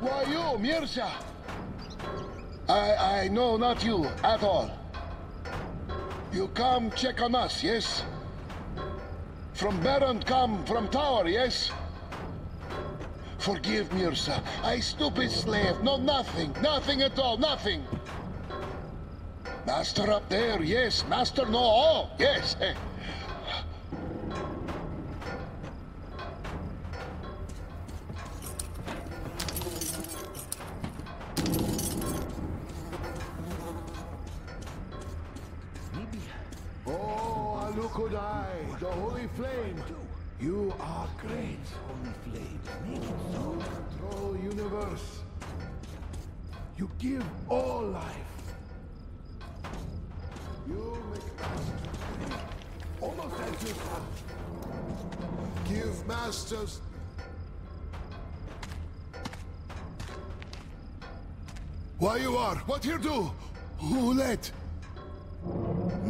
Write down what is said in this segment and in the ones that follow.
Why you, Mirza? I, I know not you at all. You come check on us, yes? From Baron come from tower, yes? Forgive Mirza. I stupid slave. No, nothing. Nothing at all. Nothing. Master up there, yes. Master no all, yes. Alukodai, the holy flame. You are great. Holy flame. Make it so. Control universe. You give all life. You make masters. Almost as you can. Give masters. Why you are? What here do? Who let?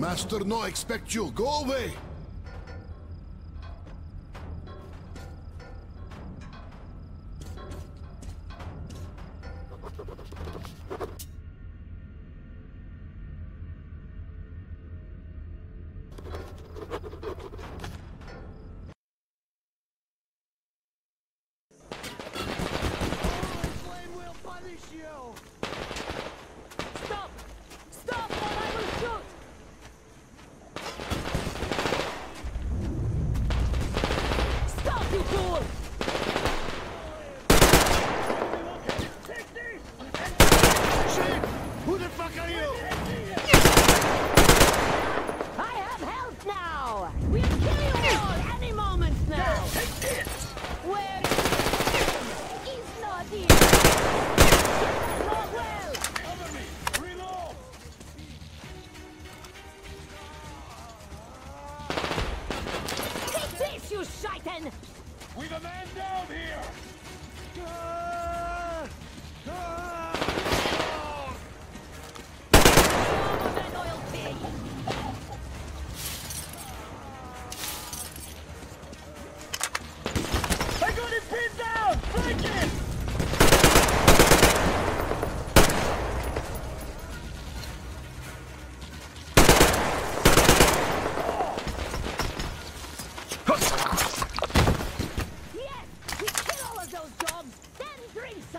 Master no expect you. Go away. Punish you! We've a man down here!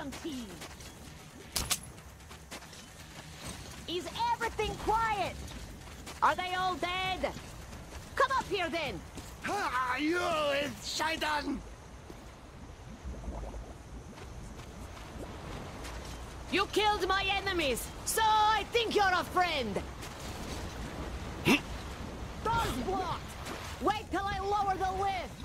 Some tea! Is everything quiet? Are they all dead? Come up here then! Ah, you, it's Shaitan! You killed my enemies, so I think you're a friend! Doors blocked! Wait till I lower the lift!